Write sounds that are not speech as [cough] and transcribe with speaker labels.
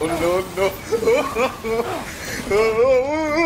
Speaker 1: Oh no, no. [laughs]